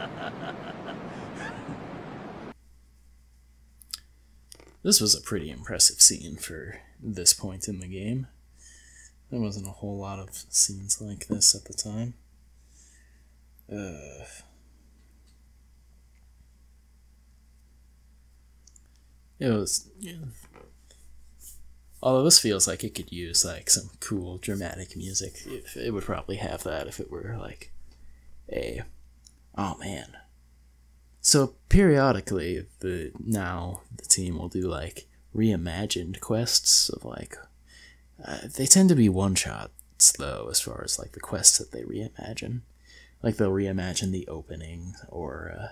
this was a pretty impressive scene for this point in the game. There wasn't a whole lot of scenes like this at the time. Uh, it was. Yeah. Although this feels like it could use like some cool dramatic music, it, it would probably have that if it were like a. Oh man. So periodically, the now the team will do like reimagined quests of like. Uh, they tend to be one shots though, as far as like the quests that they reimagine. Like they'll reimagine the opening, or uh,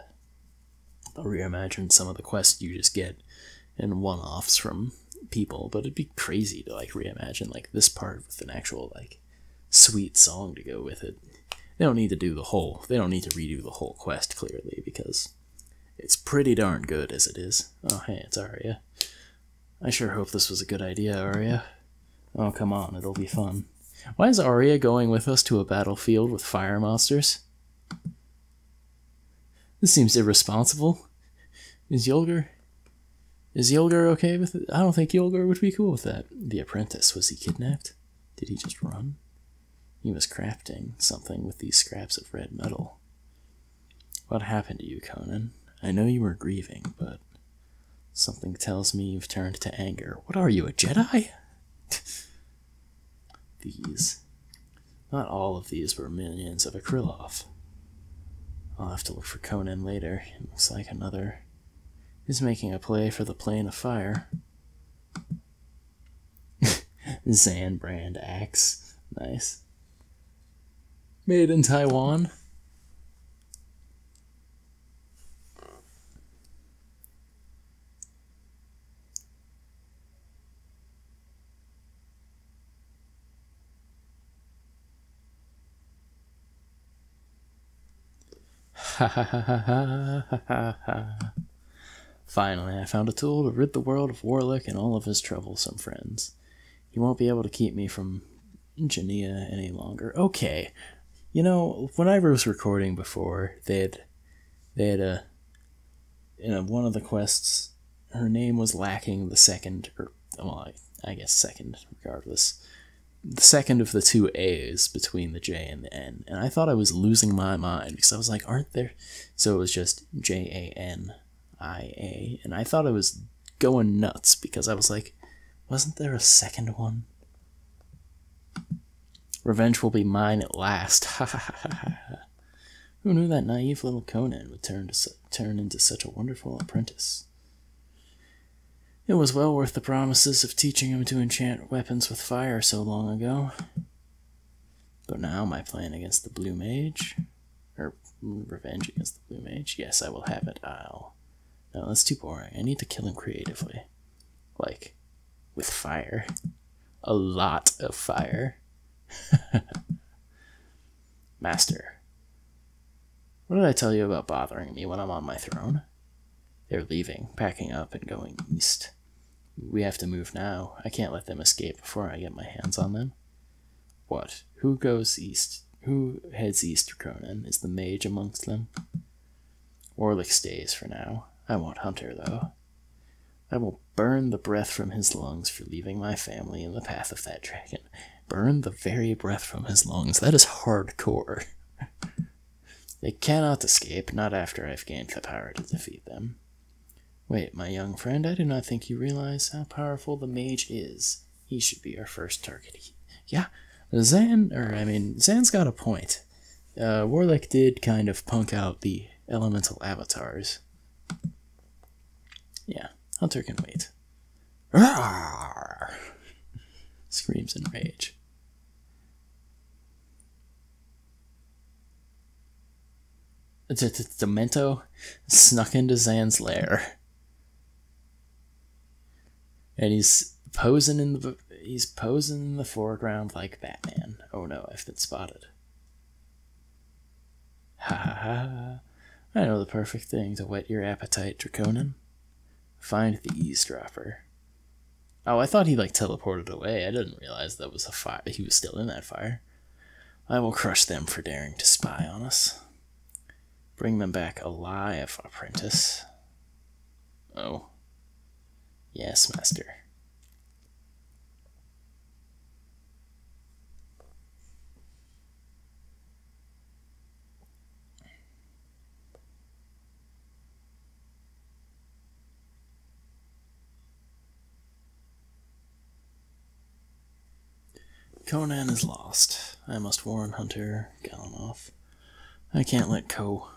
they'll reimagine some of the quests you just get in one offs from people. But it'd be crazy to like reimagine like this part with an actual like sweet song to go with it. They don't need to do the whole. They don't need to redo the whole quest clearly because it's pretty darn good as it is. Oh hey, it's Aria. I sure hope this was a good idea, Aria. Oh come on, it'll be fun. Why is Aria going with us to a battlefield with fire monsters? This seems irresponsible. Is Yulgar? Is Yulgar okay with it? I don't think Yulgar would be cool with that. The apprentice, was he kidnapped? Did he just run? He was crafting something with these scraps of red metal. What happened to you, Conan? I know you were grieving, but something tells me you've turned to anger. What are you, a Jedi? these. Not all of these were minions of Akriloth. I'll have to look for Conan later. It looks like another is making a play for the plane of fire. Xan brand axe. Nice. Made in Taiwan. Finally, I found a tool to rid the world of Warlic and all of his troublesome friends. He won't be able to keep me from Jaania any longer. Okay. You know, when I was recording before, they had they had a in a, one of the quests her name was lacking the second or well I, I guess second regardless the second of the two A's between the J and the N, and I thought I was losing my mind because I was like, aren't there? So it was just J A N I A, and I thought I was going nuts because I was like, wasn't there a second one? Revenge will be mine at last. Ha ha ha ha. Who knew that naive little Conan would turn to turn into such a wonderful apprentice? It was well worth the promises of teaching him to enchant weapons with fire so long ago. But now my plan against the Blue Mage, or revenge against the Blue Mage, yes, I will have it. I'll. No, that's too boring. I need to kill him creatively, like with fire, a lot of fire. Master, what did I tell you about bothering me when I'm on my throne? They're leaving, packing up, and going east. We have to move now. I can't let them escape before I get my hands on them. What? Who goes east? Who heads east, Conan? Is the mage amongst them? Warlic stays for now. I want Hunter, though. I will burn the breath from his lungs for leaving my family in the path of that dragon. Burn the very breath from his lungs. That is hardcore. they cannot escape, not after I've gained the power to defeat them. Wait, my young friend, I do not think you realize how powerful the mage is. He should be our first target. Yeah, Xan, or I mean, Xan's got a point. Uh, Warlic did kind of punk out the elemental avatars. Yeah, Hunter can wait. Screams in rage. Demento snuck into Xan's lair and he's posing in the he's posing in the foreground like Batman. Oh no, I've been spotted. Ha ha ha! I know the perfect thing to whet your appetite, Drakonnan. Find the eavesdropper. Oh, I thought he like teleported away. I didn't realize that was a fire. He was still in that fire. I will crush them for daring to spy on us. Bring them back alive, apprentice. Oh. Yes, master. Conan is lost. I must warn Hunter Galanoth. I can't let Ko.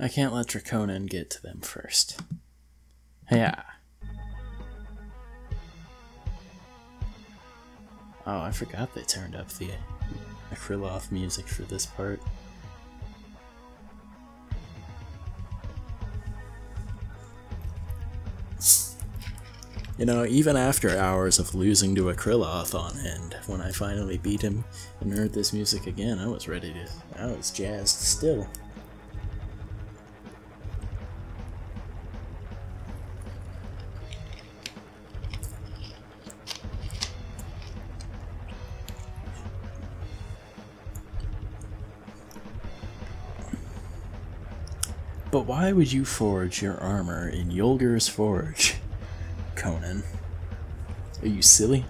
I can't let Drakonnan get to them first. Yeah. Oh, I forgot they turned up the Akriloth music for this part. You know, even after hours of losing to Akriloth on end, when I finally beat him and heard this music again, I was ready to. I was jazzed still. But why would you forge your armor in Yulgar's forge, Conan? Are you silly?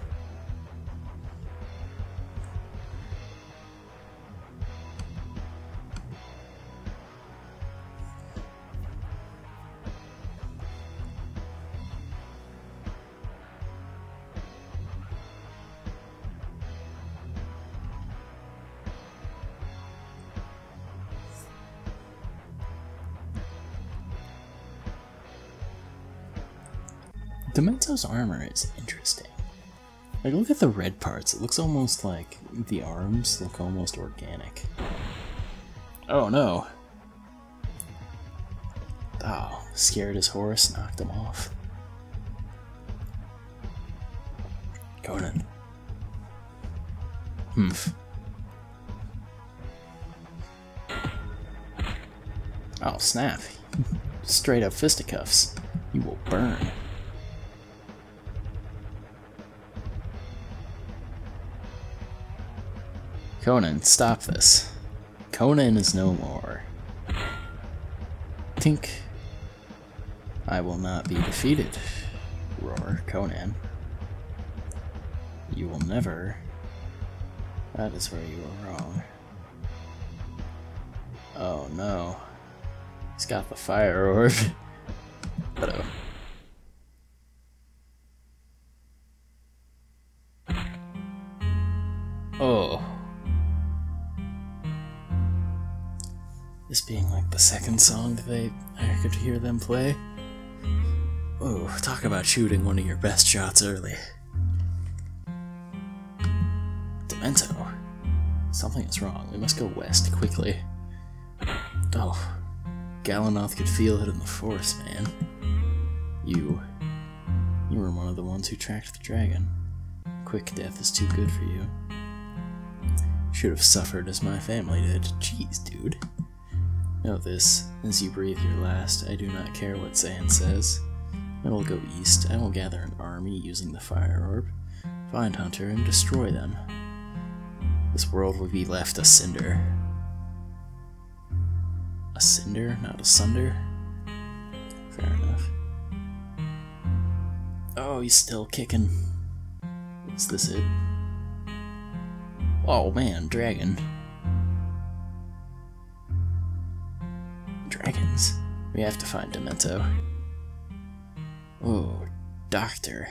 Demento's armor is interesting. Like, look at the red parts. It looks almost like the arms look almost organic. Oh no. Oh, scared his horse, knocked him off. Conan. Humph. Oh, snap. Straight up fisticuffs. You will burn. Conan, stop this. Conan is no more. Tink. I will not be defeated, roar Conan. You will never. That is where you were wrong. Oh no. He's got the fire orb. Uh oh. This being like the second song that they I could hear them play. Oh, talk about shooting one of your best shots early. Demento. Something is wrong. We must go west quickly. Oh, Galanoth could feel it in the forest, man. You. You were one of the ones who tracked the dragon. Quick death is too good for you. Should have suffered as my family did. Jeez, dude. Know this, as you breathe your last, I do not care what Xan says. I will go east, I will gather an army using the fire orb, find Hunter, and destroy them. This world will be left a cinder. A cinder, not a sunder? Fair enough. Oh, he's still kicking. Is this it? Oh man, dragon. We have to find Demento. Oh, doctor.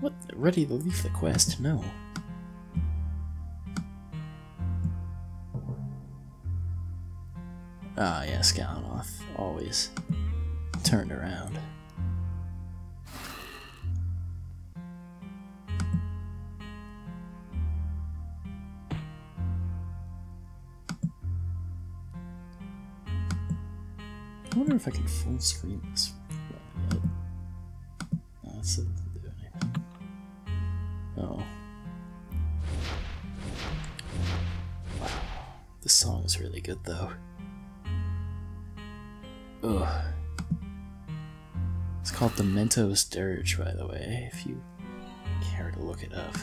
What? Ready to leave the quest? No. Ah, yes, Galanoth. Always. Turned around. Wonder if I can full screen this yet. No, that doesn't do anything. Oh. Wow. This song is really good though. Ugh. It's called the Mentos Dirge, by the way, if you care to look it up.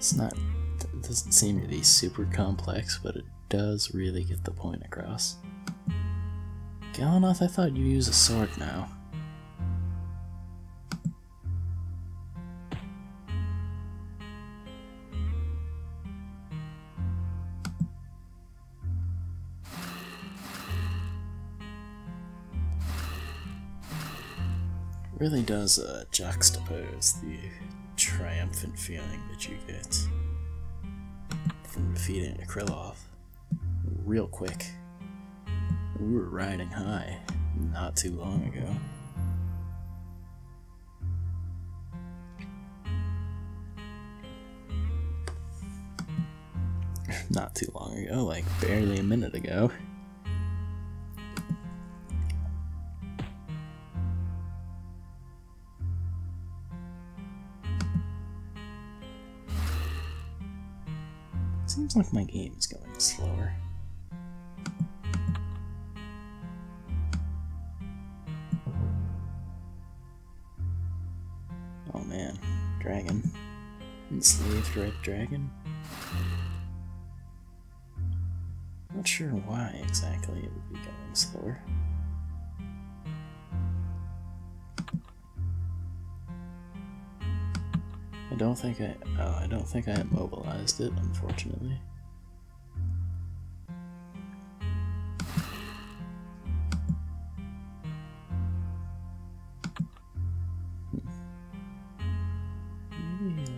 It's not, it doesn't seem to be super complex, but it does really get the point across. Galanoth, I thought you use a sword now. Really does uh, juxtapose the triumphant feeling that you get from defeating Krylov real quick. We were riding high not too long ago. Not too long ago, like barely a minute ago. Seems like my game is going slower. Oh man, dragon. Enslaved red dragon? Not sure why exactly it would be going slower. Don't think I oh, I don't think I immobilized it, unfortunately. Uh.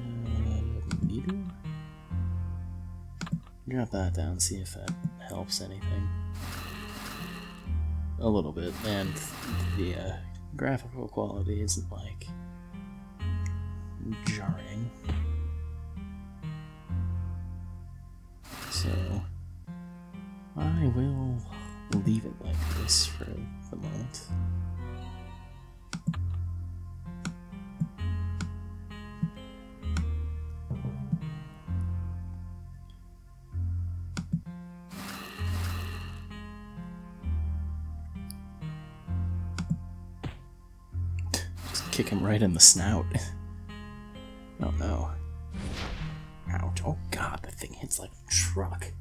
Drop that down, see if that helps anything. A little bit, and the uh, graphical quality isn't like jarring. So I will leave it like this for the moment. Just kick him right in the snout. Oh no. Ouch. Oh god, the thing hits like a truck.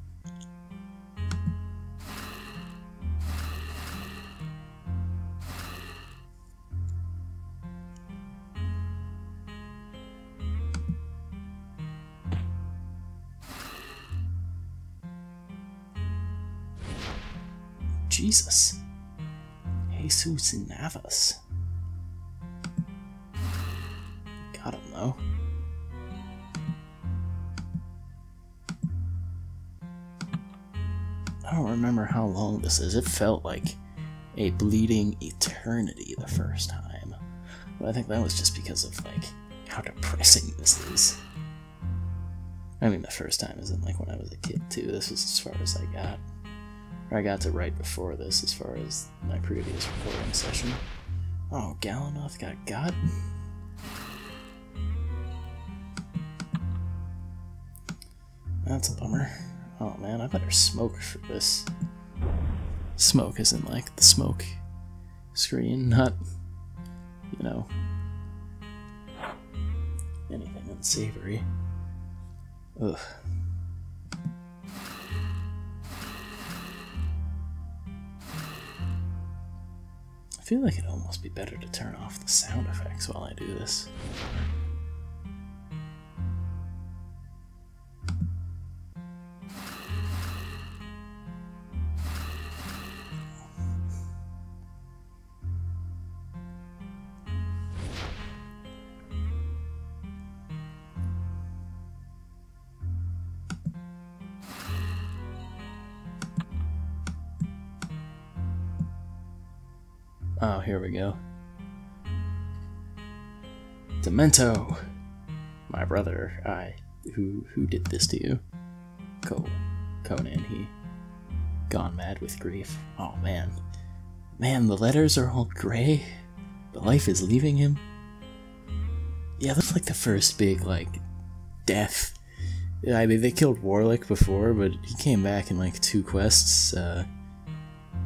Jesus. Jesus Navas. Got him though. Remember how long this is. It felt like a bleeding eternity the first time. But I think that was just because of like how depressing this is. I mean the first time isn't like when I was a kid too. This was as far as I got. Or I got to right before this as far as my previous recording session. Oh, Galanoth got got? That's a bummer. Oh man, I better smoke for this. Smoke isn't like the smoke screen, not, you know, anything unsavory. Ugh. I feel like it'd almost be better to turn off the sound effects while I do this. Oh, here we go. Demento! My brother, I who who did this to you? Co Conan, he gone mad with grief. Oh man. Man, the letters are all gray. The life is leaving him. Yeah, that's like the first big like death. I mean they killed Warlic before, but he came back in like two quests. Uh,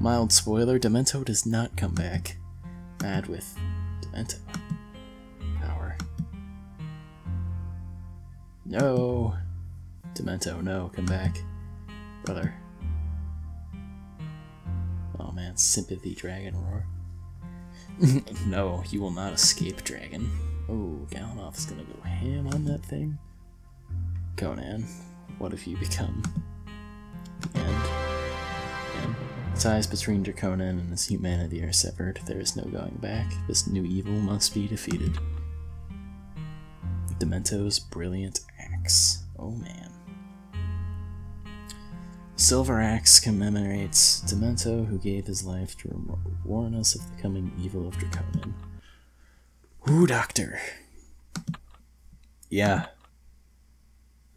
mild spoiler: Demento does not come back. Mad with Demento power. No, Demento, no, come back, brother. Oh man, sympathy, dragon roar. no, you will not escape, dragon. Oh, Galanoth is gonna go ham on that thing. Conan, what have you become? Ties between Drakonnan and his humanity are severed. There is no going back. This new evil must be defeated. Demento's brilliant axe. Oh man. Silver Axe commemorates Demento, who gave his life to warn us of the coming evil of Drakonnan. Ooh, Doctor. Yeah.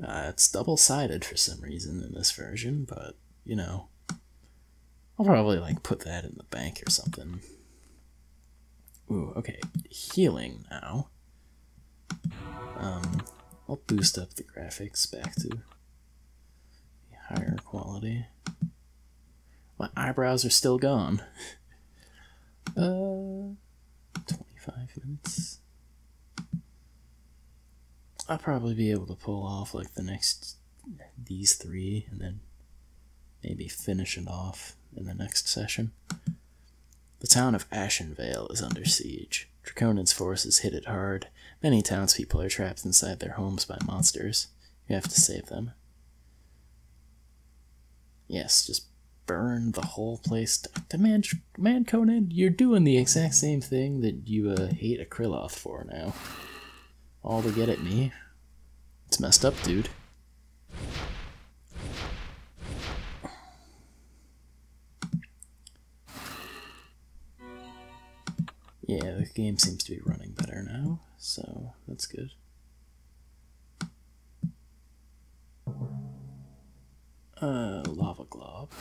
Uh, it's double-sided for some reason in this version, but, you know, I'll probably, like, put that in the bank or something. Ooh, okay. Healing now. Um, I'll boost up the graphics back to higher quality. My eyebrows are still gone. uh, 25 minutes. I'll probably be able to pull off like the next these three and then maybe finish it off in the next session. The town of Ashenvale is under siege. Drakonnan's forces hit it hard. Many townspeople are trapped inside their homes by monsters. You have to save them. Yes, just burn the whole place. Man, man, Conan, you're doing the exact same thing that you uh, hate Akriloth for now. All to get at me. It's messed up, dude. Yeah, the game seems to be running better now, so that's good. Uh, Lava Glob.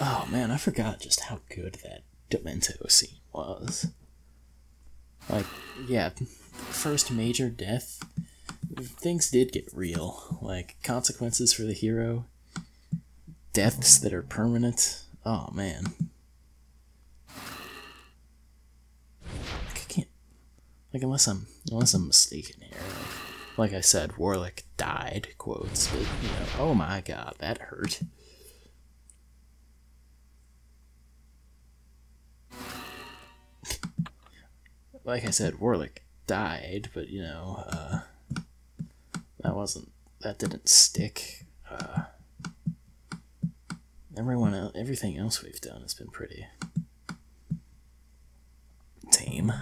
Oh man, I forgot just how good that Demento scene was. Like, yeah, first major death, things did get real. Like, consequences for the hero, deaths that are permanent. Oh man. Like, I can't. Like, unless I'm, unless I'm mistaken here. Like, like I said, Warlic died, quotes, but, you know, oh my god, that hurt. like I said, Warlic died, but you know, uh, that wasn't that didn't stick. Uh, everyone, else, everything else we've done has been pretty tame.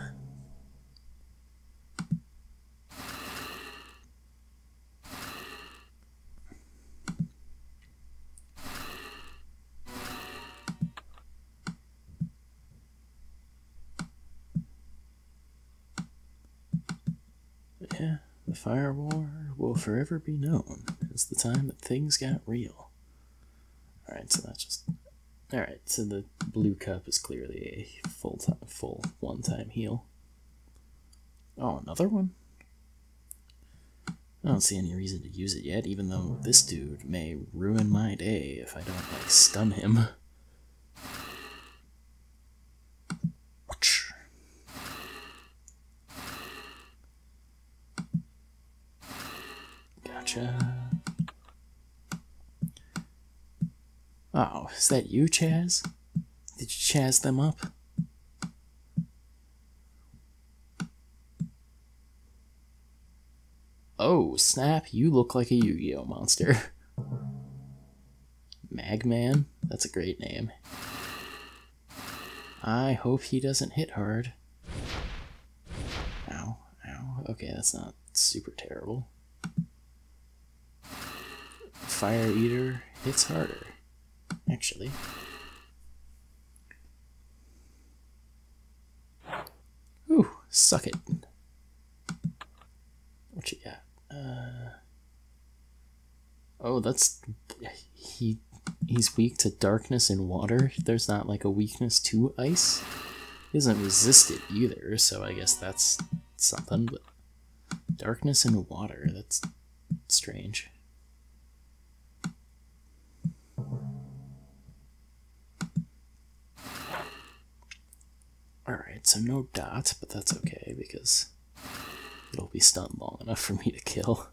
Yeah, the Fire War will forever be known as the time that things got real. Alright, so that's just. Alright, so the blue cup is clearly a full time, full one time heal. Oh, another one? I don't see any reason to use it yet, even though this dude may ruin my day if I don't, like, stun him. Gotcha. Oh, is that you, Chaz? Did you Chaz them up? Oh, snap, you look like a Yu-Gi-Oh monster. Magman? That's a great name. I hope he doesn't hit hard. Ow, ow. Okay, that's not super terrible. Fire Eater hits harder, actually. Ooh, suck it. What you got? Uh, oh, that's he. He's weak to darkness and water. There's not like a weakness to ice. He doesn't resist it either, so I guess that's something. But darkness and water, that's strange. Alright, so no dot, but that's okay because it'll be stunned long enough for me to kill.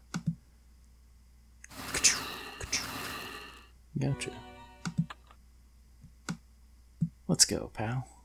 Gotcha. Let's go, pal.